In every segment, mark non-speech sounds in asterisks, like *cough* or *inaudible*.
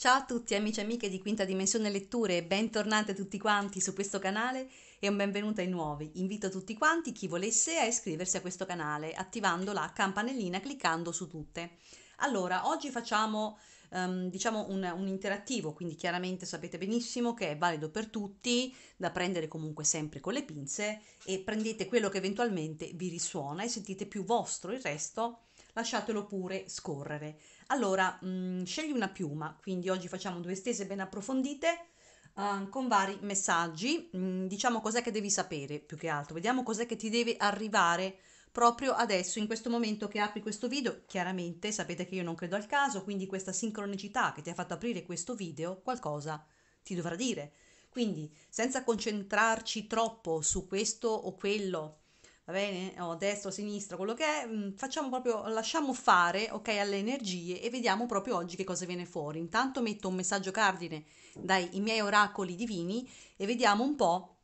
Ciao a tutti amici e amiche di Quinta Dimensione Letture, bentornati a tutti quanti su questo canale e un benvenuto ai nuovi. Invito tutti quanti, chi volesse, a iscriversi a questo canale attivando la campanellina cliccando su tutte. Allora, oggi facciamo um, diciamo un, un interattivo, quindi chiaramente sapete benissimo che è valido per tutti, da prendere comunque sempre con le pinze e prendete quello che eventualmente vi risuona e sentite più vostro, il resto lasciatelo pure scorrere. Allora, mh, mm, scegli una piuma, quindi oggi facciamo due stese ben approfondite uh, con vari messaggi. Mh, mm, diciamo cos'è che devi sapere più che altro, vediamo cos'è che ti deve arrivare proprio adesso, in questo momento che apri questo video. Chiaramente sapete che io non credo al caso, quindi questa sincronicità che ti ha fatto aprire questo video qualcosa ti dovrà dire. Quindi, senza concentrarci troppo su questo o quello, va bene, o destra o sinistra, quello che è, mm, facciamo proprio, lasciamo fare, ok, alle energie e vediamo proprio oggi che cosa viene fuori. Intanto metto un messaggio cardine dai miei oracoli divini e vediamo un po'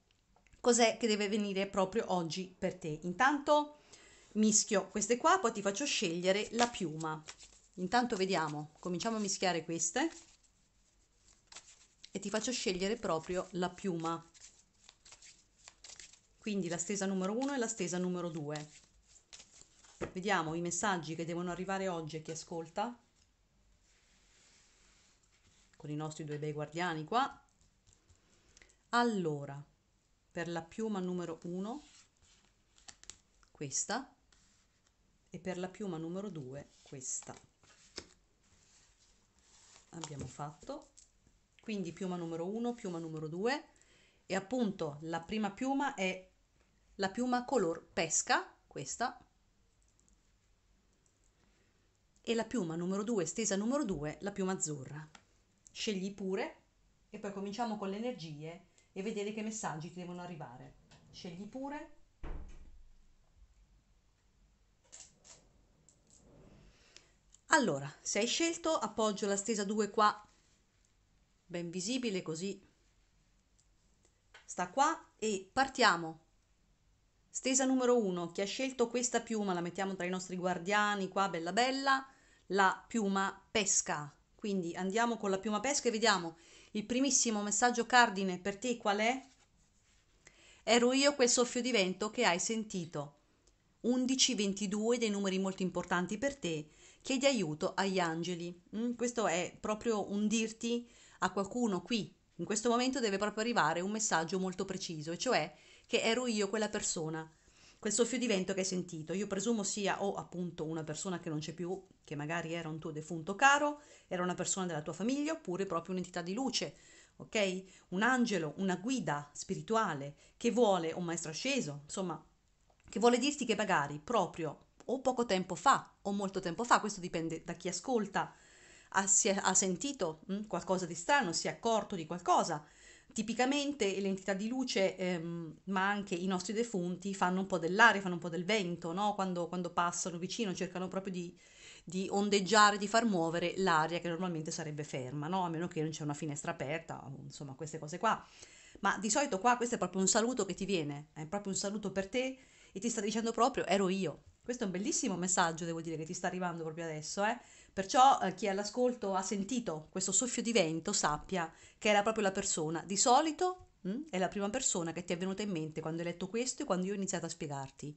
cos'è che deve venire proprio oggi per te. Intanto mischio queste qua, poi ti faccio scegliere la piuma. Intanto vediamo, cominciamo a mischiare queste e ti faccio scegliere proprio la piuma quindi la stesa numero 1 e la stesa numero 2. Vediamo i messaggi che devono arrivare oggi a chi ascolta, con i nostri due bei guardiani qua. Allora, per la piuma numero 1, questa, e per la piuma numero 2, questa. Abbiamo fatto, quindi piuma numero 1, piuma numero 2, e appunto la prima piuma è la piuma color pesca, questa, e la piuma numero 2, stesa numero 2, la piuma azzurra. Scegli pure e poi cominciamo con le energie e vedere che messaggi ti devono arrivare. Scegli pure. Allora, se hai scelto, appoggio la stesa 2 qua, ben visibile così. Sta qua e partiamo Stesa numero 1, chi ha scelto questa piuma, la mettiamo tra i nostri guardiani qua, bella bella, la piuma pesca. Quindi andiamo con la piuma pesca e vediamo il primissimo messaggio cardine per te qual è? Ero io quel soffio di vento che hai sentito. 11-22 dei numeri molto importanti per te. Chiedi aiuto agli angeli. Mm, questo è proprio un dirti a qualcuno qui. In questo momento deve proprio arrivare un messaggio molto preciso, e cioè che ero io quella persona, quel soffio di vento che hai sentito. Io presumo sia o appunto una persona che non c'è più, che magari era un tuo defunto caro, era una persona della tua famiglia, oppure proprio un'entità di luce, ok? Un angelo, una guida spirituale che vuole, un maestro asceso, insomma, che vuole dirti che magari proprio o poco tempo fa o molto tempo fa, questo dipende da chi ascolta, ha, ha sentito mh, hm, qualcosa di strano, si è accorto di qualcosa, Tipicamente l'entità di luce, ehm, ma anche i nostri defunti, fanno un po' dell'aria, fanno un po' del vento, no? quando, quando passano vicino cercano proprio di, di, ondeggiare, di far muovere l'aria che normalmente sarebbe ferma, no? a meno che non c'è una finestra aperta, insomma queste cose qua. Ma di solito qua questo è proprio un saluto che ti viene, è proprio un saluto per te e ti sta dicendo proprio ero io. Questo è un bellissimo messaggio, devo dire, che ti sta arrivando proprio adesso, eh? Perciò eh, chi all'ascolto ha sentito questo soffio di vento sappia che era proprio la persona. Di solito mh, hm, è la prima persona che ti è venuta in mente quando hai letto questo e quando io ho iniziato a spiegarti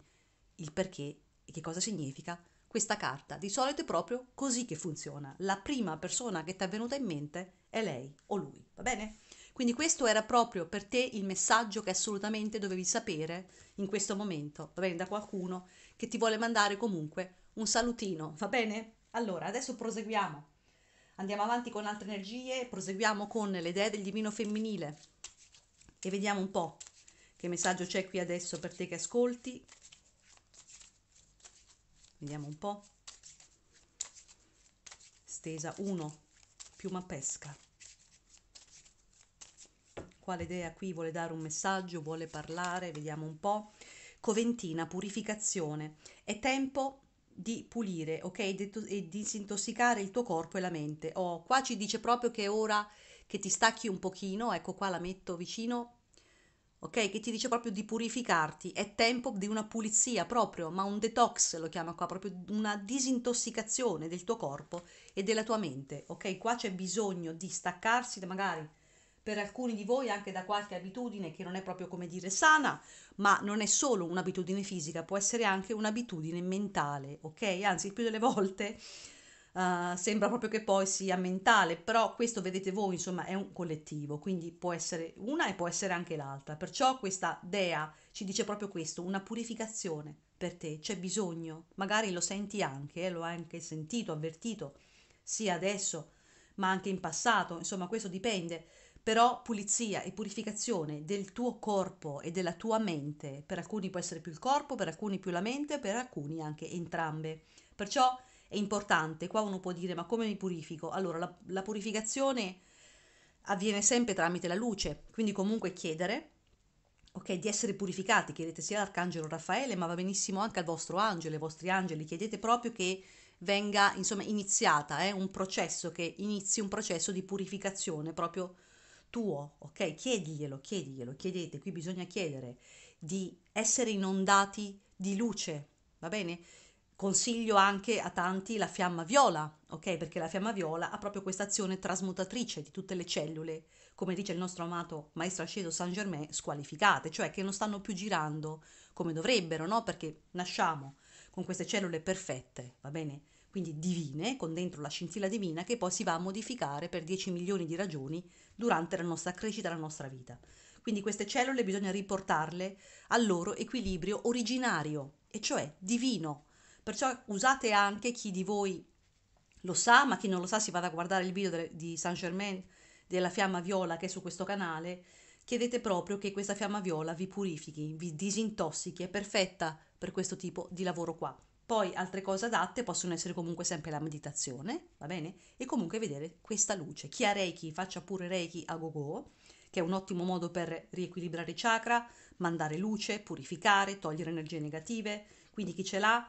il perché e che cosa significa questa carta. Di solito è proprio così che funziona. La prima persona che ti è venuta in mente è lei o lui, va bene? Quindi questo era proprio per te il messaggio che assolutamente dovevi sapere in questo momento, va bene, da qualcuno che ti vuole mandare comunque un salutino, va bene? Allora, adesso proseguiamo. Andiamo avanti con altre energie, proseguiamo con le idee del divino femminile e vediamo un po' che messaggio c'è qui adesso per te che ascolti. Vediamo un po'. Stesa 1, piuma pesca. Quale idea qui vuole dare un messaggio, vuole parlare? Vediamo un po'. Coventina, purificazione. È tempo di pulire, ok? E disintossicare il tuo corpo e la mente. Oh, qua ci dice proprio che è ora che ti stacchi un pochino, ecco qua la metto vicino, ok? Che ti dice proprio di purificarti, è tempo di una pulizia proprio, ma un detox lo chiama qua, proprio una disintossicazione del tuo corpo e della tua mente, ok? Qua c'è bisogno di staccarsi magari per alcuni di voi anche da qualche abitudine che non è proprio come dire sana, ma non è solo un'abitudine fisica, può essere anche un'abitudine mentale, ok? Anzi, più delle volte uh, sembra proprio che poi sia mentale, però questo vedete voi, insomma, è un collettivo, quindi può essere una e può essere anche l'altra. Perciò questa dea ci dice proprio questo, una purificazione per te, c'è bisogno, magari lo senti anche, eh, lo hai anche sentito, avvertito, sia adesso, ma anche in passato, insomma, questo dipende però pulizia e purificazione del tuo corpo e della tua mente, per alcuni può essere più il corpo, per alcuni più la mente, per alcuni anche entrambe. Perciò è importante, qua uno può dire ma come mi purifico? Allora la, la purificazione avviene sempre tramite la luce, quindi comunque chiedere ok, di essere purificati, chiedete sia all'arcangelo Raffaele, ma va benissimo anche al vostro angelo, ai vostri angeli, chiedete proprio che venga insomma iniziata, eh, un processo che inizi un processo di purificazione proprio tuo, ok? Chiediglielo, chiediglielo, chiedete, qui bisogna chiedere di essere inondati di luce, va bene? Consiglio anche a tanti la fiamma viola, ok? Perché la fiamma viola ha proprio questa azione trasmutatrice di tutte le cellule, come dice il nostro amato maestro Ascedo Saint Germain, squalificate, cioè che non stanno più girando come dovrebbero, no? Perché nasciamo con queste cellule perfette, va bene? Quindi divine, con dentro la scintilla divina che poi si va a modificare per 10 milioni di ragioni durante la nostra crescita, la nostra vita. Quindi queste cellule bisogna riportarle al loro equilibrio originario, e cioè divino. Perciò usate anche chi di voi lo sa, ma chi non lo sa si vada a guardare il video di Saint Germain della fiamma viola che è su questo canale. Chiedete proprio che questa fiamma viola vi purifichi, vi disintossichi, è perfetta per questo tipo di lavoro qua. Poi altre cose adatte possono essere comunque sempre la meditazione, va bene? E comunque vedere questa luce. Chi ha Reiki faccia pure Reiki a go-go, che è un ottimo modo per riequilibrare i chakra, mandare luce, purificare, togliere energie negative. Quindi chi ce l'ha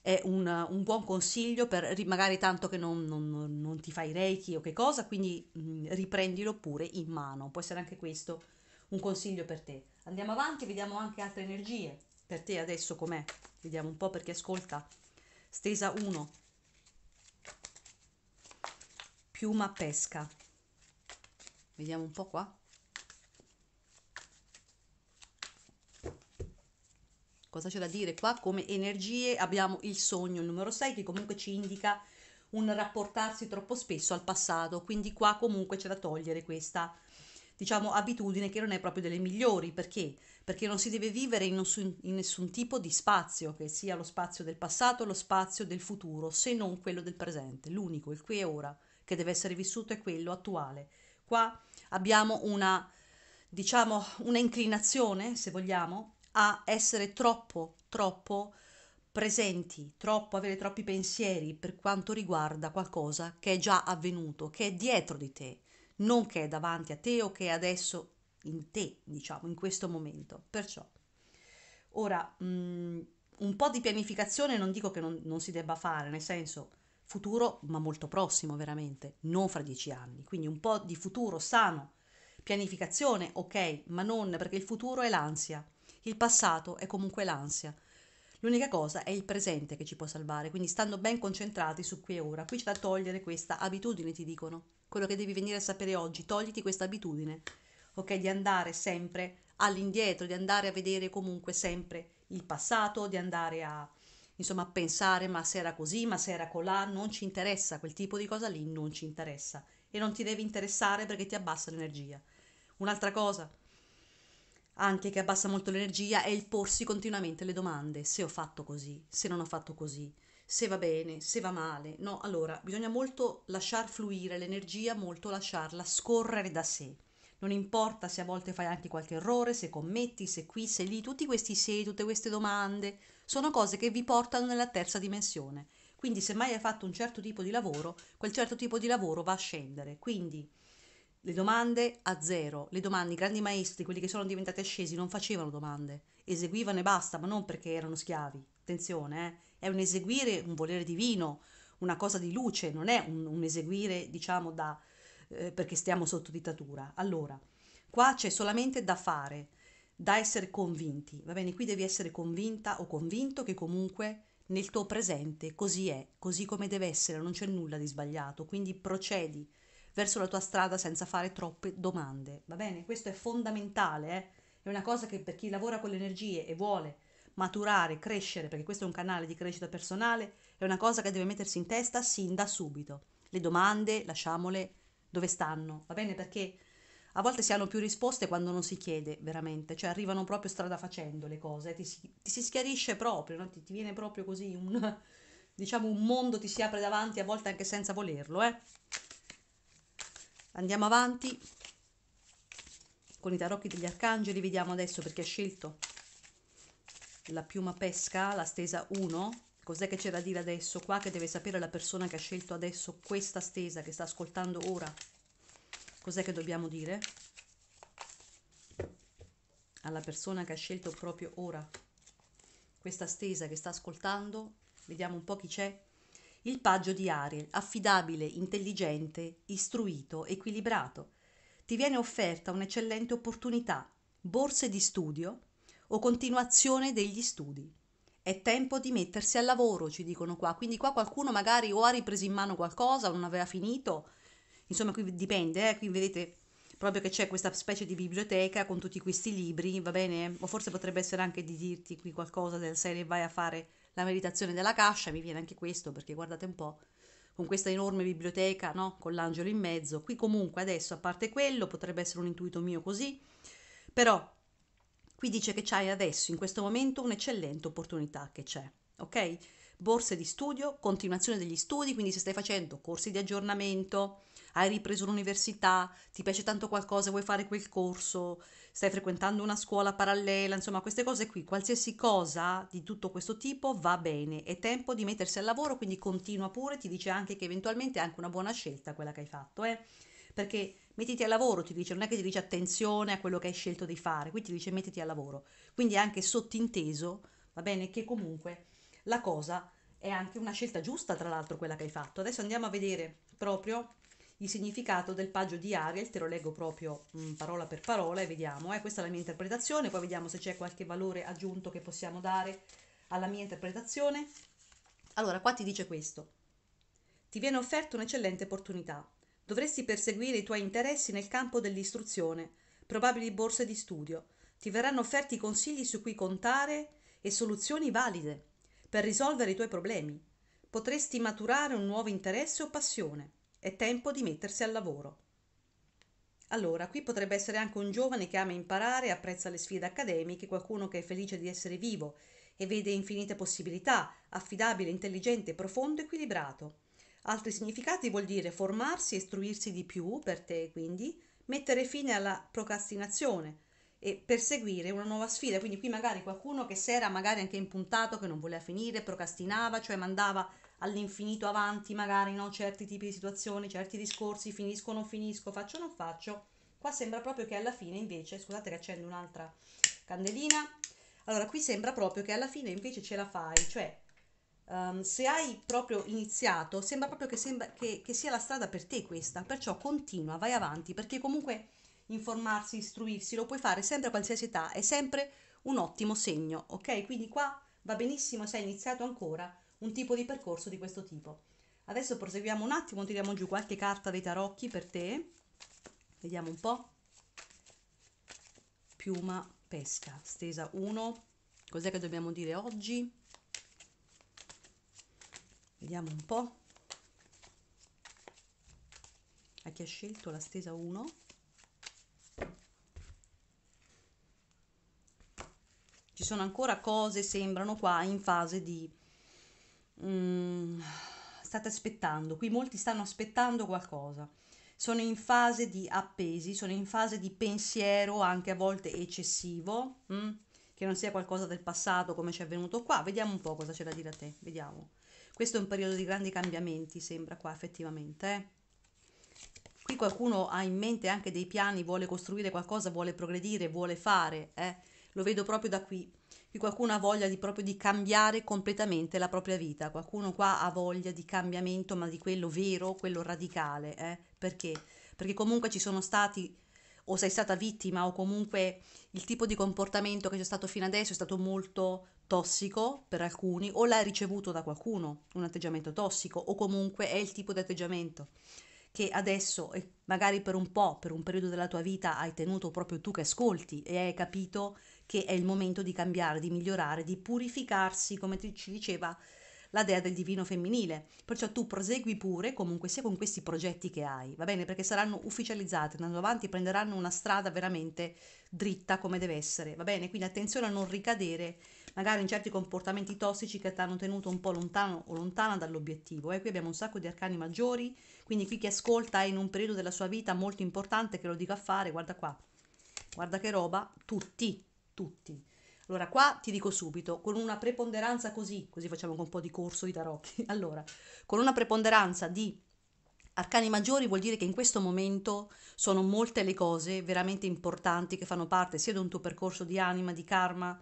è un, un buon consiglio per magari tanto che non, non, non, ti fai Reiki o che cosa, quindi mh, riprendilo pure in mano. Può essere anche questo un consiglio per te. Andiamo avanti, vediamo anche altre energie. Per te adesso com'è? Vediamo un po' perché ascolta. Stesa 1. Piuma pesca. Vediamo un po' qua. Cosa c'è da dire qua? Come energie abbiamo il sogno, il numero 6, che comunque ci indica un rapportarsi troppo spesso al passato, quindi qua comunque c'è da togliere questa diciamo, abitudine che non è proprio delle migliori. Perché? Perché non si deve vivere in nessun, in nessun tipo di spazio, che sia lo spazio del passato lo spazio del futuro, se non quello del presente. L'unico, il qui e ora, che deve essere vissuto è quello attuale. Qua abbiamo una, diciamo, una inclinazione, se vogliamo, a essere troppo, troppo presenti, troppo avere troppi pensieri per quanto riguarda qualcosa che è già avvenuto, che è dietro di te, non che è davanti a te o che è adesso in te, diciamo, in questo momento. Perciò, ora, mh, mm, un po' di pianificazione non dico che non, non si debba fare, nel senso futuro, ma molto prossimo veramente, non fra dieci anni. Quindi un po' di futuro sano, pianificazione, ok, ma non perché il futuro è l'ansia, il passato è comunque l'ansia. L'unica cosa è il presente che ci può salvare, quindi stando ben concentrati su qui e ora. Qui c'è da togliere questa abitudine, ti dicono quello che devi venire a sapere oggi, togliti questa abitudine, ok? Di andare sempre all'indietro, di andare a vedere comunque sempre il passato, di andare a insomma a pensare ma se era così, ma se era colà, non ci interessa, quel tipo di cosa lì non ci interessa e non ti deve interessare perché ti abbassa l'energia. Un'altra cosa anche che abbassa molto l'energia è il porsi continuamente le domande, se ho fatto così, se non ho fatto così, se va bene, se va male. No, allora bisogna molto lasciar fluire l'energia, molto lasciarla scorrere da sé. Non importa se a volte fai anche qualche errore, se commetti, se qui, se lì, tutti questi se, tutte queste domande, sono cose che vi portano nella terza dimensione. Quindi se mai hai fatto un certo tipo di lavoro, quel certo tipo di lavoro va a scendere. Quindi le domande a zero, le domande, i grandi maestri, quelli che sono diventati ascesi, non facevano domande, eseguivano e basta, ma non perché erano schiavi. Attenzione, eh? è un eseguire un volere divino, una cosa di luce, non è un, un eseguire, diciamo, da, eh, perché stiamo sotto dittatura. Allora, qua c'è solamente da fare da essere convinti, va bene? Qui devi essere convinta o convinto che comunque nel tuo presente così è, così come deve essere, non c'è nulla di sbagliato, quindi procedi verso la tua strada senza fare troppe domande, va bene? Questo è fondamentale, eh? è una cosa che per chi lavora con le energie e vuole maturare, crescere, perché questo è un canale di crescita personale, è una cosa che deve mettersi in testa sin da subito. Le domande lasciamole dove stanno, va bene? Perché a volte si hanno più risposte quando non si chiede veramente, cioè arrivano proprio strada facendo le cose, ti si, ti si schiarisce proprio, no? ti, ti, viene proprio così un, *laughs* diciamo un mondo ti si apre davanti a volte anche senza volerlo, eh? Andiamo avanti con i tarocchi degli arcangeli, vediamo adesso perché ha scelto la piuma pesca, la stesa 1, cos'è che c'è da dire adesso? Qua che deve sapere la persona che ha scelto adesso questa stesa che sta ascoltando ora. Cos'è che dobbiamo dire? Alla persona che ha scelto proprio ora. Questa stesa che sta ascoltando vediamo un po' chi c'è. Il paggio di Ariel affidabile intelligente istruito equilibrato. Ti viene offerta un'eccellente opportunità borse di studio o continuazione degli studi. È tempo di mettersi al lavoro, ci dicono qua. Quindi qua qualcuno magari o ha ripreso in mano qualcosa non aveva finito. Insomma, qui dipende, eh? qui vedete proprio che c'è questa specie di biblioteca con tutti questi libri, va bene? O forse potrebbe essere anche di dirti qui qualcosa del serie vai a fare la meditazione della cascia, mi viene anche questo perché guardate un po' con questa enorme biblioteca, no? Con l'angelo in mezzo. Qui comunque adesso, a parte quello, potrebbe essere un intuito mio così, però Qui dice che c'hai adesso, in questo momento, un'eccellente opportunità che c'è, ok? Borse di studio, continuazione degli studi, quindi se stai facendo corsi di aggiornamento, hai ripreso l'università, ti piace tanto qualcosa, vuoi fare quel corso, stai frequentando una scuola parallela, insomma queste cose qui, qualsiasi cosa di tutto questo tipo va bene, è tempo di mettersi al lavoro, quindi continua pure, ti dice anche che eventualmente è anche una buona scelta quella che hai fatto, eh? Perché mettiti al lavoro, ti dice, non è che ti dice attenzione a quello che hai scelto di fare, qui ti dice mettiti al lavoro. Quindi è anche sottinteso, va bene, che comunque la cosa è anche una scelta giusta, tra l'altro, quella che hai fatto. Adesso andiamo a vedere proprio il significato del paggio di Ariel, te lo leggo proprio mh, mm, parola per parola e vediamo, eh? questa è la mia interpretazione, poi vediamo se c'è qualche valore aggiunto che possiamo dare alla mia interpretazione. Allora, qua ti dice questo. Ti viene offerta un'eccellente opportunità. Dovresti perseguire i tuoi interessi nel campo dell'istruzione, probabili borse di studio. Ti verranno offerti consigli su cui contare e soluzioni valide per risolvere i tuoi problemi. Potresti maturare un nuovo interesse o passione. È tempo di mettersi al lavoro. Allora, qui potrebbe essere anche un giovane che ama imparare e apprezza le sfide accademiche, qualcuno che è felice di essere vivo e vede infinite possibilità, affidabile, intelligente, profondo, equilibrato. Altri significati vuol dire formarsi istruirsi di più per te, quindi mettere fine alla procrastinazione e perseguire una nuova sfida. Quindi qui magari qualcuno che si era magari anche impuntato, che non voleva finire, procrastinava, cioè mandava all'infinito avanti magari no, certi tipi di situazioni, certi discorsi, finisco non finisco, faccio non faccio. Qua sembra proprio che alla fine invece, scusate che accendo un'altra candelina, allora qui sembra proprio che alla fine invece ce la fai, cioè um, se hai proprio iniziato, sembra proprio che, sembra che, che sia la strada per te questa, perciò continua, vai avanti, perché comunque informarsi, istruirsi, lo puoi fare sempre a qualsiasi età, è sempre un ottimo segno, ok? Quindi qua va benissimo se hai iniziato ancora un tipo di percorso di questo tipo. Adesso proseguiamo un attimo, tiriamo giù qualche carta dei tarocchi per te. Vediamo un po'. Piuma pesca, stesa 1. Cos'è che dobbiamo dire oggi? Vediamo un po' a chi ha scelto la stesa 1 ci sono ancora cose sembrano qua in fase di mm, state aspettando. Qui molti stanno aspettando qualcosa. Sono in fase di appesi sono in fase di pensiero anche a volte eccessivo mm, che non sia qualcosa del passato come ci è venuto qua. Vediamo un po' cosa c'è da dire a te. Vediamo questo è un periodo di grandi cambiamenti, sembra qua effettivamente. Eh? Qui qualcuno ha in mente anche dei piani, vuole costruire qualcosa, vuole progredire, vuole fare. Eh? Lo vedo proprio da qui. Qui qualcuno ha voglia di, proprio di cambiare completamente la propria vita. Qualcuno qua ha voglia di cambiamento, ma di quello vero, quello radicale. Eh? Perché? Perché comunque ci sono stati o sei stata vittima o comunque il tipo di comportamento che c'è stato fino adesso è stato molto tossico per alcuni o l'hai ricevuto da qualcuno, un atteggiamento tossico o comunque è il tipo di atteggiamento che adesso magari per un po', per un periodo della tua vita hai tenuto proprio tu che ascolti e hai capito che è il momento di cambiare, di migliorare, di purificarsi, come ci diceva la dea del divino femminile. Perciò tu prosegui pure, comunque sia con questi progetti che hai, va bene? Perché saranno ufficializzati, andando avanti prenderanno una strada veramente dritta come deve essere, va bene? Quindi attenzione a non ricadere magari in certi comportamenti tossici che ti hanno tenuto un po' lontano o lontana dall'obiettivo. Eh? qui abbiamo un sacco di arcani maggiori, quindi qui chi ascolta è in un periodo della sua vita molto importante che lo dica a fare, guarda qua, guarda che roba, tutti, tutti. Allora, qua ti dico subito, con una preponderanza così, così facciamo un po' di corso di tarocchi. Allora, con una preponderanza di arcani maggiori vuol dire che in questo momento sono molte le cose veramente importanti che fanno parte sia di un tuo percorso di anima, di karma,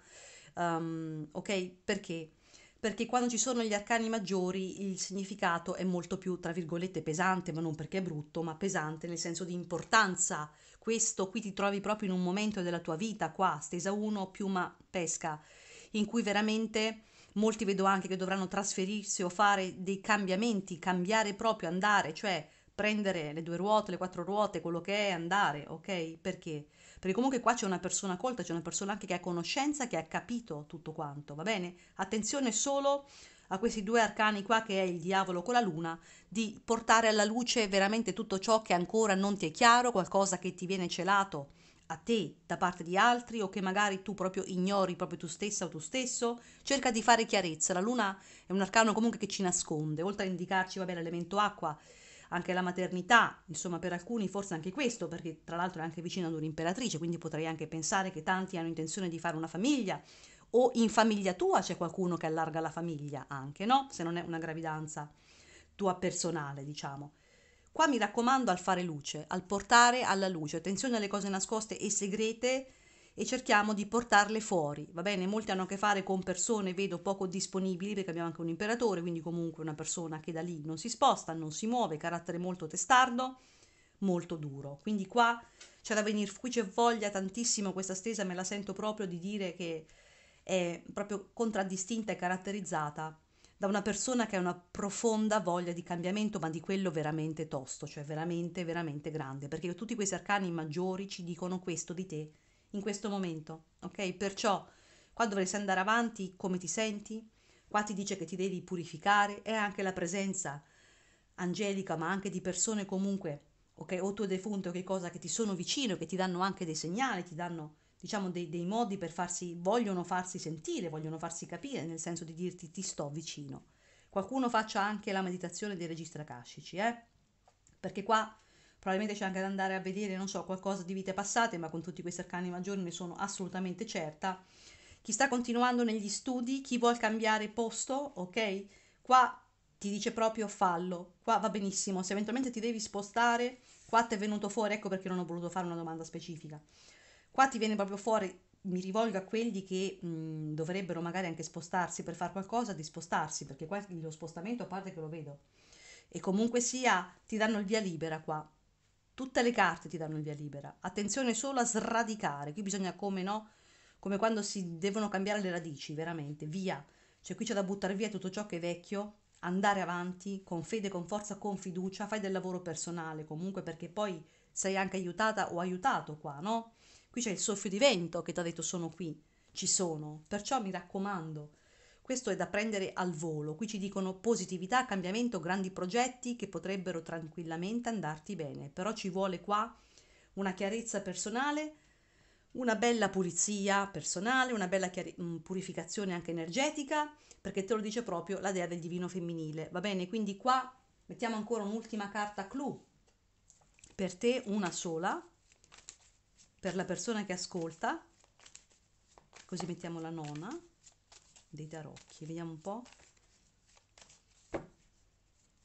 um, ok? Perché? Perché quando ci sono gli arcani maggiori il significato è molto più, tra virgolette, pesante, ma non perché è brutto, ma pesante nel senso di importanza questo qui ti trovi proprio in un momento della tua vita, qua, stesa 1, piuma pesca, in cui veramente molti vedo anche che dovranno trasferirsi o fare dei cambiamenti, cambiare proprio, andare, cioè prendere le due ruote, le quattro ruote, quello che è, andare, ok? Perché? Perché comunque qua c'è una persona colta, c'è una persona anche che ha conoscenza, che ha capito tutto quanto, va bene? Attenzione solo a questi due arcani qua che è il diavolo con la luna, di portare alla luce veramente tutto ciò che ancora non ti è chiaro, qualcosa che ti viene celato a te da parte di altri o che magari tu proprio ignori proprio tu stessa o tu stesso, cerca di fare chiarezza. La luna è un arcano comunque che ci nasconde, oltre a indicarci, vabbè, l'elemento acqua, anche la maternità, insomma per alcuni forse anche questo, perché tra l'altro è anche vicino ad un'imperatrice, quindi potrei anche pensare che tanti hanno intenzione di fare una famiglia o in famiglia tua c'è qualcuno che allarga la famiglia anche, no? Se non è una gravidanza tua personale, diciamo. Qua mi raccomando al fare luce, al portare alla luce, attenzione alle cose nascoste e segrete e cerchiamo di portarle fuori, va bene? Molti hanno a che fare con persone, vedo, poco disponibili, perché abbiamo anche un imperatore, quindi comunque una persona che da lì non si sposta, non si muove, carattere molto testardo, molto duro. Quindi qua c'è da venire, qui c'è voglia tantissimo, questa stesa me la sento proprio di dire che è proprio contraddistinta e caratterizzata da una persona che ha una profonda voglia di cambiamento, ma di quello veramente tosto, cioè veramente, veramente grande, perché tutti questi arcani maggiori ci dicono questo di te in questo momento, ok? Perciò, qua dovresti andare avanti, come ti senti? Qua ti dice che ti devi purificare, è anche la presenza angelica, ma anche di persone comunque, ok? O tuo defunto che cosa che ti sono vicino, che ti danno anche dei segnali, ti danno diciamo dei, dei, modi per farsi, vogliono farsi sentire, vogliono farsi capire, nel senso di dirti ti sto vicino. Qualcuno faccia anche la meditazione dei registri akashici, eh? Perché qua probabilmente c'è anche da andare a vedere, non so, qualcosa di vite passate, ma con tutti questi arcani maggiori ne sono assolutamente certa. Chi sta continuando negli studi, chi vuole cambiare posto, ok? Qua ti dice proprio fallo, qua va benissimo, se eventualmente ti devi spostare, qua ti è venuto fuori, ecco perché non ho voluto fare una domanda specifica Qua ti viene proprio fuori, mi rivolgo a quelli che mh, dovrebbero magari anche spostarsi per fare qualcosa, di spostarsi, perché qua lo spostamento a parte che lo vedo. E comunque sia, ti danno il via libera qua. Tutte le carte ti danno il via libera. Attenzione solo a sradicare. Qui bisogna come no? Come quando si devono cambiare le radici, veramente, via. Cioè qui c'è da buttare via tutto ciò che è vecchio, andare avanti con fede, con forza, con fiducia, fai del lavoro personale comunque perché poi sei anche aiutata o aiutato qua, no? Qui c'è il soffio di vento che ti ha detto sono qui, ci sono. Perciò mi raccomando, questo è da prendere al volo. Qui ci dicono positività, cambiamento, grandi progetti che potrebbero tranquillamente andarti bene. Però ci vuole qua una chiarezza personale, una bella pulizia personale, una bella chiari- mm, purificazione anche energetica, perché te lo dice proprio la dea del divino femminile. Va bene? Quindi qua mettiamo ancora un'ultima carta clou. Per te una sola, per la persona che ascolta, così mettiamo la nona dei tarocchi, vediamo un po'.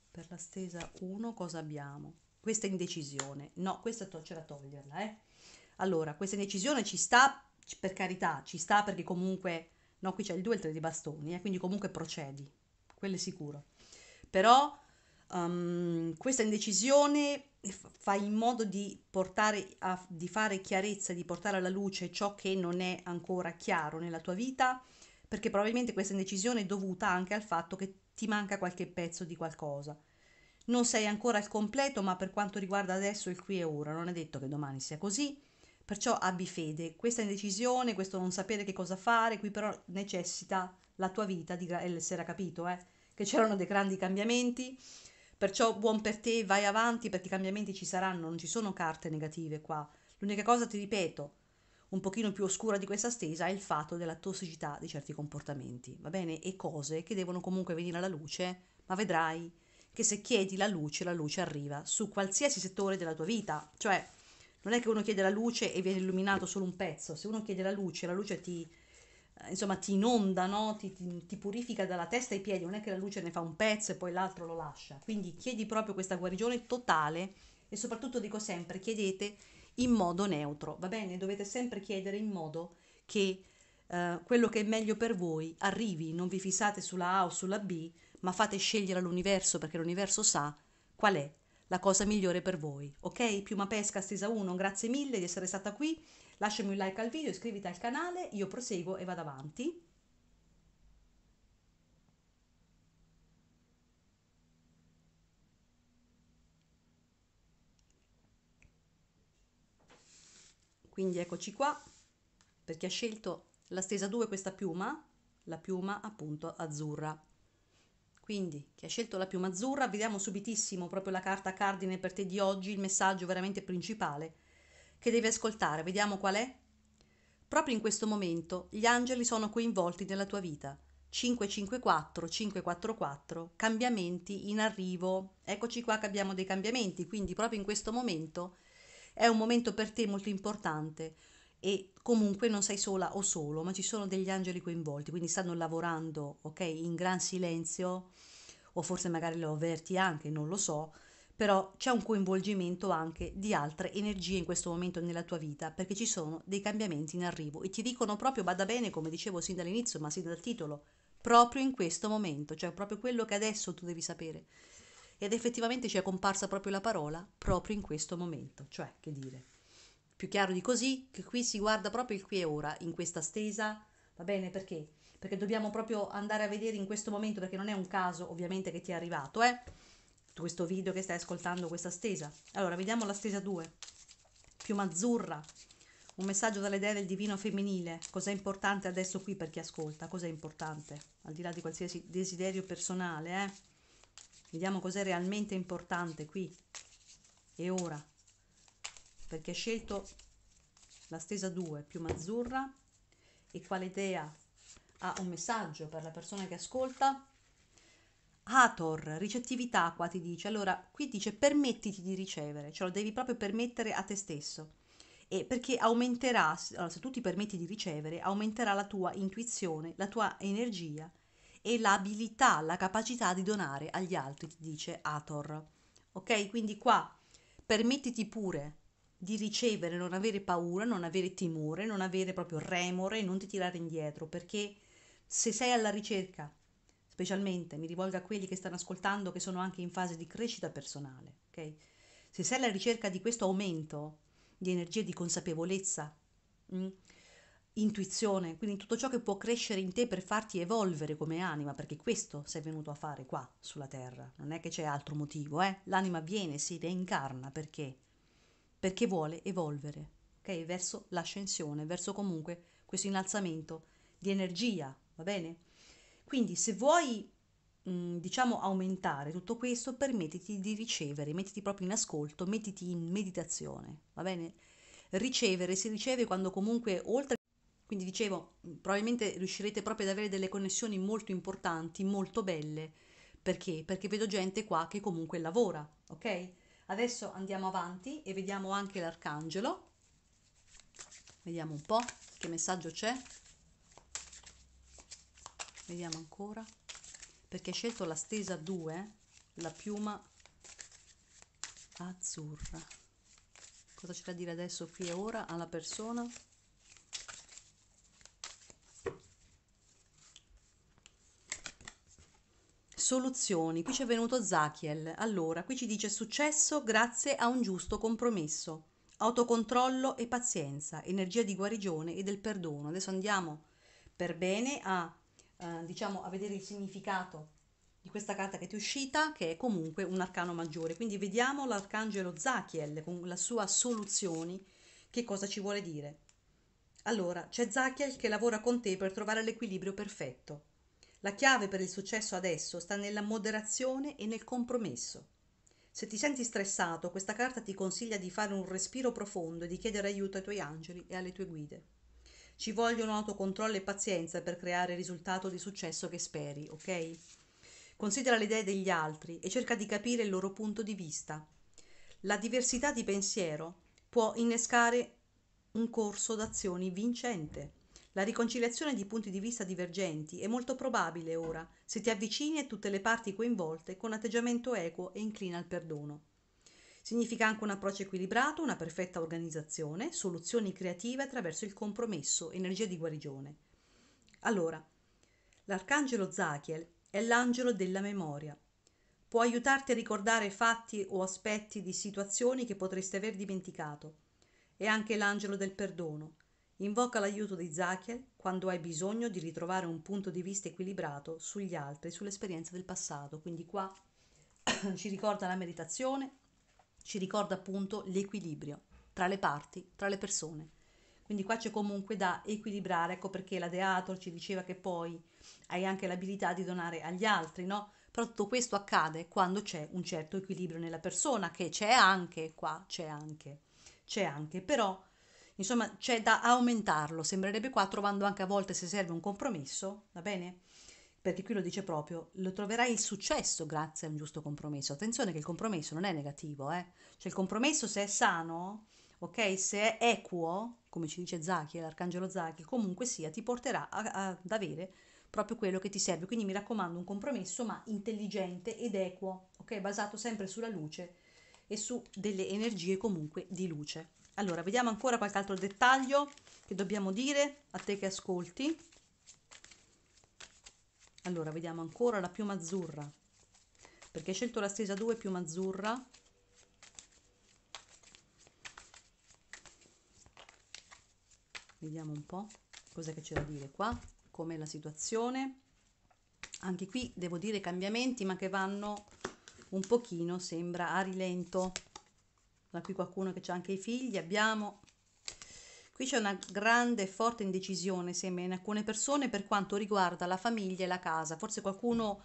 Per la stesa 1 cosa abbiamo? Questa indecisione, no, questa to- c'è da toglierla, eh. Allora, questa indecisione ci sta, per carità, ci sta perché comunque, no, qui c'è il 2 e il 3 di bastoni, eh, quindi comunque procedi, quello è sicuro. Però um, questa indecisione fai in modo di portare a, di fare chiarezza, di portare alla luce ciò che non è ancora chiaro nella tua vita, perché probabilmente questa indecisione è dovuta anche al fatto che ti manca qualche pezzo di qualcosa. Non sei ancora al completo, ma per quanto riguarda adesso il qui e ora, non è detto che domani sia così, perciò abbi fede. Questa indecisione, questo non sapere che cosa fare, qui però necessita la tua vita di essere capito, eh, che c'erano dei grandi cambiamenti, Perciò buon per te, vai avanti perché i cambiamenti ci saranno, non ci sono carte negative qua. L'unica cosa, ti ripeto, un pochino più oscura di questa stesa è il fatto della tossicità di certi comportamenti, va bene? E cose che devono comunque venire alla luce, ma vedrai che se chiedi la luce, la luce arriva su qualsiasi settore della tua vita. Cioè, non è che uno chiede la luce e viene illuminato solo un pezzo, se uno chiede la luce, la luce ti insomma ti inonda, no? ti, ti, ti, purifica dalla testa ai piedi, non è che la luce ne fa un pezzo e poi l'altro lo lascia. Quindi chiedi proprio questa guarigione totale e soprattutto dico sempre chiedete in modo neutro, va bene? Dovete sempre chiedere in modo che eh, quello che è meglio per voi arrivi, non vi fissate sulla A o sulla B, ma fate scegliere all'universo perché l'universo sa qual è la cosa migliore per voi. Ok? Piuma Pesca stesa 1, grazie mille di essere stata qui. Lasciami un like al video, iscriviti al canale, io proseguo e vado avanti. Quindi eccoci qua, per chi ha scelto la stesa 2 questa piuma, la piuma appunto azzurra. Quindi chi ha scelto la piuma azzurra, vediamo subitissimo proprio la carta cardine per te di oggi, il messaggio veramente principale che devi ascoltare. Vediamo qual è? Proprio in questo momento gli angeli sono coinvolti nella tua vita. 554, 544, cambiamenti in arrivo. Eccoci qua che abbiamo dei cambiamenti, quindi proprio in questo momento è un momento per te molto importante e comunque non sei sola o solo, ma ci sono degli angeli coinvolti, quindi stanno lavorando, ok, in gran silenzio o forse magari lo avverti anche, non lo so, però c'è un coinvolgimento anche di altre energie in questo momento nella tua vita, perché ci sono dei cambiamenti in arrivo e ti dicono proprio, bada bene, come dicevo sin dall'inizio, ma sin dal titolo, proprio in questo momento, cioè proprio quello che adesso tu devi sapere. Ed effettivamente ci è comparsa proprio la parola, proprio in questo momento, cioè, che dire. Più chiaro di così, che qui si guarda proprio il qui e ora, in questa stesa, va bene? Perché? Perché dobbiamo proprio andare a vedere in questo momento, perché non è un caso ovviamente che ti è arrivato, eh? Questo video che stai ascoltando, questa stesa. Allora, vediamo la stesa 2. Piuma azzurra, un messaggio dalle dee del divino femminile. Cos'è importante adesso qui per chi ascolta? Cos'è importante? Al di là di qualsiasi desiderio personale, eh? Vediamo cos'è realmente importante qui e ora. Perché ha scelto la stesa 2, piuma azzurra, e quale idea ha un messaggio per la persona che ascolta? Hathor, ricettività qua ti dice. Allora, qui dice permettiti di ricevere, cioè lo devi proprio permettere a te stesso. E perché aumenterà, allora, se tu ti permetti di ricevere, aumenterà la tua intuizione, la tua energia e l'abilità, la capacità di donare agli altri, ti dice Hathor. Ok? Quindi qua permettiti pure di ricevere, non avere paura, non avere timore, non avere proprio remore, non ti tirare indietro, perché se sei alla ricerca specialmente mi rivolgo a quelli che stanno ascoltando che sono anche in fase di crescita personale, ok? Se sei alla ricerca di questo aumento di energia di consapevolezza, mh, mm, intuizione, quindi tutto ciò che può crescere in te per farti evolvere come anima, perché questo sei venuto a fare qua sulla terra, non è che c'è altro motivo, eh? L'anima viene, si reincarna perché? Perché vuole evolvere, ok? Verso l'ascensione, verso comunque questo innalzamento di energia, va bene? Quindi se vuoi mm, diciamo aumentare tutto questo, permettiti di ricevere, mettiti proprio in ascolto, mettiti in meditazione, va bene? Ricevere si riceve quando comunque oltre quindi dicevo, probabilmente riuscirete proprio ad avere delle connessioni molto importanti, molto belle. Perché? Perché vedo gente qua che comunque lavora, ok? Adesso andiamo avanti e vediamo anche l'arcangelo. Vediamo un po' che messaggio c'è vediamo ancora perché scelto la stesa 2 la piuma azzurra cosa c'è da dire adesso qui e ora alla persona soluzioni. Qui c'è venuto Zachiel. Allora, qui ci dice successo grazie a un giusto compromesso, autocontrollo e pazienza, energia di guarigione e del perdono. Adesso andiamo per bene a, eh, diciamo, a vedere il significato di questa carta che ti è uscita, che è comunque un arcano maggiore. Quindi vediamo l'arcangelo Zachiel con la sua soluzioni, che cosa ci vuole dire. Allora, c'è Zachiel che lavora con te per trovare l'equilibrio perfetto. La chiave per il successo adesso sta nella moderazione e nel compromesso. Se ti senti stressato, questa carta ti consiglia di fare un respiro profondo e di chiedere aiuto ai tuoi angeli e alle tue guide. Ci vogliono autocontrollo e pazienza per creare il risultato di successo che speri, ok? Considera le idee degli altri e cerca di capire il loro punto di vista. La diversità di pensiero può innescare un corso d'azioni vincente. La riconciliazione di punti di vista divergenti è molto probabile ora se ti avvicini a tutte le parti coinvolte con atteggiamento equo e inclina al perdono. Significa anche un approccio equilibrato, una perfetta organizzazione, soluzioni creative attraverso il compromesso, energia di guarigione. Allora, l'arcangelo Zachiel è l'angelo della memoria. Può aiutarti a ricordare fatti o aspetti di situazioni che potresti aver dimenticato. È anche l'angelo del perdono. Invoca l'aiuto di Zachiel quando hai bisogno di ritrovare un punto di vista equilibrato sugli altri, sull'esperienza del passato. Quindi qua *coughs* ci ricorda la meditazione, ci ricorda appunto l'equilibrio tra le parti, tra le persone. Quindi qua c'è comunque da equilibrare, ecco perché la Deator ci diceva che poi hai anche l'abilità di donare agli altri, no? Però tutto questo accade quando c'è un certo equilibrio nella persona, che c'è anche, qua c'è anche, c'è anche, però insomma c'è da aumentarlo, sembrerebbe qua trovando anche a volte se serve un compromesso, va bene? Perché qui lo dice proprio, lo troverai il successo grazie a un giusto compromesso. Attenzione che il compromesso non è negativo, eh? Cioè il compromesso se è sano, ok? Se è equo, come ci dice Zaki, l'arcangelo Zaki, comunque sia, ti porterà a, a, ad avere proprio quello che ti serve. Quindi mi raccomando un compromesso, ma intelligente ed equo, ok? Basato sempre sulla luce e su delle energie comunque di luce. Allora, vediamo ancora qualche altro dettaglio che dobbiamo dire a te che ascolti. Allora, vediamo ancora la piuma azzurra. Perché hai scelto la stesa 2 piuma azzurra? vediamo un po' cosa c'è da dire qua com'è la situazione anche qui devo dire cambiamenti ma che vanno un pochino sembra a rilento da qui qualcuno che c'ha anche i figli abbiamo qui c'è una grande e forte indecisione sembra in alcune persone per quanto riguarda la famiglia e la casa forse qualcuno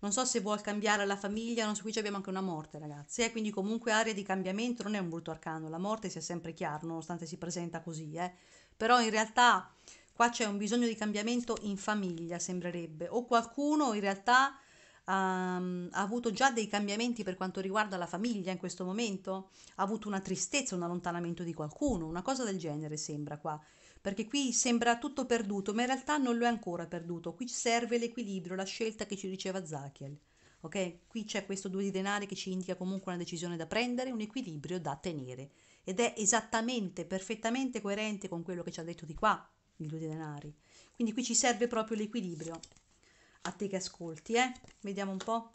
non so se vuol cambiare la famiglia, non so, qui abbiamo anche una morte ragazzi, eh? quindi comunque area di cambiamento non è un brutto arcano, la morte sia sempre chiaro, nonostante si presenta così, eh? però in realtà qua c'è un bisogno di cambiamento in famiglia, sembrerebbe, o qualcuno in realtà um, ha avuto già dei cambiamenti per quanto riguarda la famiglia in questo momento, ha avuto una tristezza, un allontanamento di qualcuno, una cosa del genere sembra qua perché qui sembra tutto perduto, ma in realtà non lo è ancora perduto. Qui serve l'equilibrio, la scelta che ci diceva Zachiel. Ok? Qui c'è questo due di denari che ci indica comunque una decisione da prendere, un equilibrio da tenere. Ed è esattamente, perfettamente coerente con quello che ci ha detto di qua, il due di denari. Quindi qui ci serve proprio l'equilibrio. A te che ascolti, eh? Vediamo un po'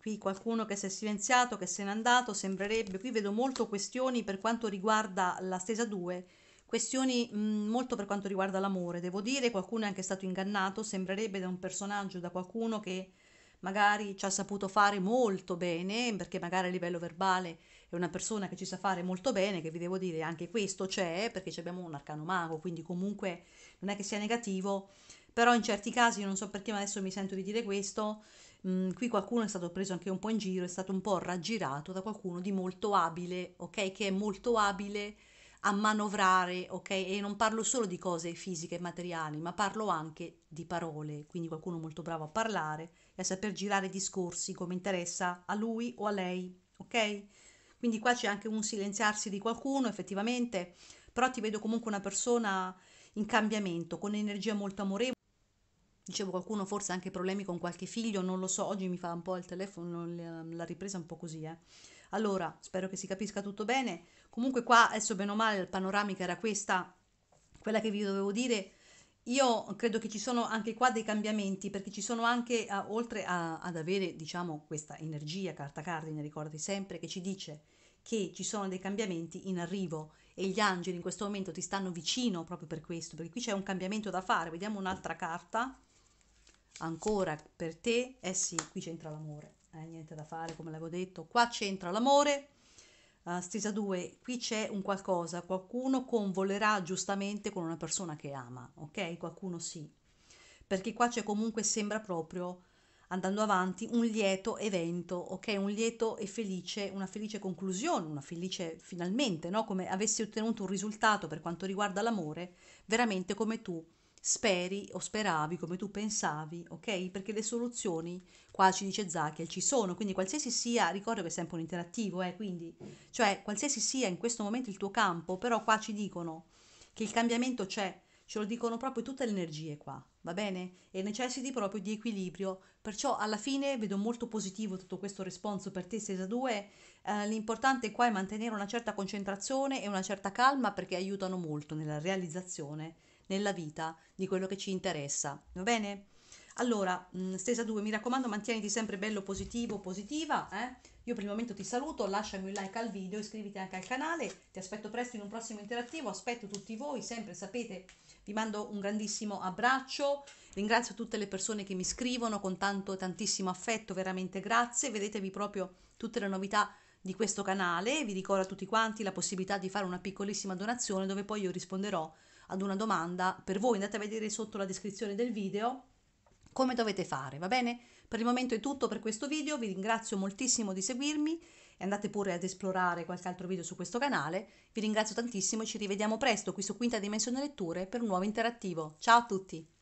qui qualcuno che si è silenziato, che se n'è andato, sembrerebbe, qui vedo molto questioni per quanto riguarda la stesa 2, questioni mh, molto per quanto riguarda l'amore, devo dire, qualcuno è anche stato ingannato, sembrerebbe da un personaggio, da qualcuno che magari ci ha saputo fare molto bene, perché magari a livello verbale è una persona che ci sa fare molto bene, che vi devo dire anche questo c'è, perché abbiamo un arcano mago, quindi comunque non è che sia negativo, però in certi casi, non so perché, ma adesso mi sento di dire questo, Mm, qui qualcuno è stato preso anche un po' in giro, è stato un po' raggirato da qualcuno di molto abile, ok? Che è molto abile a manovrare, ok? E non parlo solo di cose fisiche e materiali, ma parlo anche di parole, quindi qualcuno molto bravo a parlare e a saper girare discorsi come interessa a lui o a lei, ok? Quindi qua c'è anche un silenziarsi di qualcuno, effettivamente, però ti vedo comunque una persona in cambiamento, con energia molto amorevole dicevo qualcuno forse anche problemi con qualche figlio, non lo so, oggi mi fa un po' il telefono, la ripresa un po' così, eh. Allora, spero che si capisca tutto bene. Comunque qua, adesso bene o male, la panoramica era questa, quella che vi dovevo dire. io credo che ci sono anche qua dei cambiamenti, perché ci sono anche, uh, oltre a, ad avere, diciamo, questa energia, carta cardine, ricordati sempre, che ci dice che ci sono dei cambiamenti in arrivo e gli angeli in questo momento ti stanno vicino proprio per questo, perché qui c'è un cambiamento da fare. Vediamo un'altra carta, ancora per te, eh sì, qui c'entra l'amore, eh, niente da fare, come l'avevo detto, qua c'entra l'amore, uh, stesa 2, qui c'è un qualcosa, qualcuno convolerà giustamente con una persona che ama, ok? Qualcuno sì, perché qua c'è comunque, sembra proprio, andando avanti, un lieto evento, ok? Un lieto e felice, una felice conclusione, una felice finalmente, no? Come avessi ottenuto un risultato per quanto riguarda l'amore, veramente come tu speri o speravi, come tu pensavi, ok? Perché le soluzioni, qua ci dice Zachiel, ci sono, quindi qualsiasi sia, ricordo che è sempre un interattivo, eh, quindi, cioè qualsiasi sia in questo momento il tuo campo, però qua ci dicono che il cambiamento c'è, ce lo dicono proprio tutte le energie qua, va bene? E necessiti proprio di equilibrio, perciò alla fine vedo molto positivo tutto questo responso per te, Sesa 2, eh, l'importante qua è mantenere una certa concentrazione e una certa calma perché aiutano molto nella realizzazione nella vita di quello che ci interessa, va bene? Allora, mm, stesa 2, mi raccomando, mantieniti sempre bello positivo, positiva, eh? Io per il momento ti saluto, lasciami un like al video, iscriviti anche al canale, ti aspetto presto in un prossimo interattivo, aspetto tutti voi, sempre sapete, vi mando un grandissimo abbraccio, ringrazio tutte le persone che mi scrivono con tanto tantissimo affetto, veramente grazie, vedetevi proprio tutte le novità di questo canale, vi ricordo a tutti quanti la possibilità di fare una piccolissima donazione dove poi io risponderò ad una domanda per voi, andate a vedere sotto la descrizione del video come dovete fare, va bene? Per il momento è tutto per questo video, vi ringrazio moltissimo di seguirmi e andate pure ad esplorare qualche altro video su questo canale. Vi ringrazio tantissimo e ci rivediamo presto qui su Quinta Dimensione Letture per un nuovo interattivo. Ciao a tutti!